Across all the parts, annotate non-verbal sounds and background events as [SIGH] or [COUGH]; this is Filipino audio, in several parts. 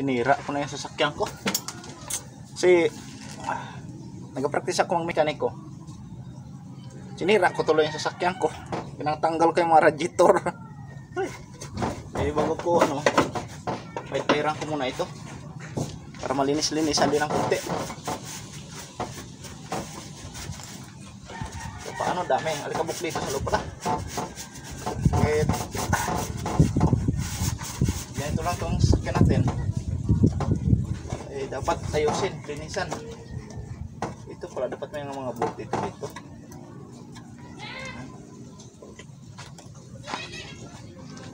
Sinira ko na yung sasakyan ko. Kasi, ah, nagpa-practice ako ng mekaniko. Sinira ko tuloy yung sasakyan ko. Pinatanggal ko yung mga radiator. [LAUGHS] Eh, bago ko, ano, may pairang ko muna ito. Para malinis-linisan din ang kunti. So, paano dami? Alikabok dito sa loob pala. Wait. Ganito lang itong sakyan natin. Dapat ayusin, linisan. Ito pala, dapat may mga bolt dito dito.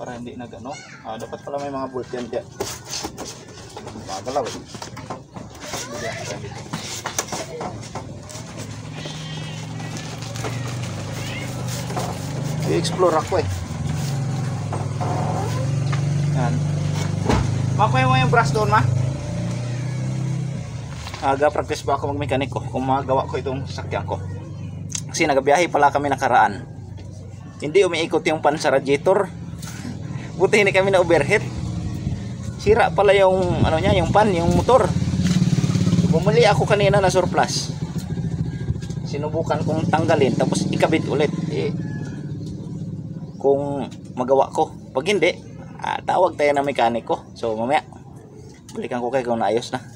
Para hindi nag ano. Ah, dapat pala may mga bolt yan dyan. Magalaw eh. I-explore ako eh. Yan. Makuha mo yung brush doon, ma? Aga practice ba ako magmekaniko kung magawa ko itong sakyan ko. Kasi nagabiyahe pala kami nakaraan. Hindi umiikot yung pan sa radiator. Buti hindi kami na overheat. Sira pala yung ano niya, yung pan, yung motor. Bumili ako kanina na surplus. Sinubukan kong tanggalin tapos ikabit ulit. Eh, kung magawa ko. Pag hindi, ah, tawag tayo ng mekaniko. So mamaya, balikan ko kayo kung naayos na.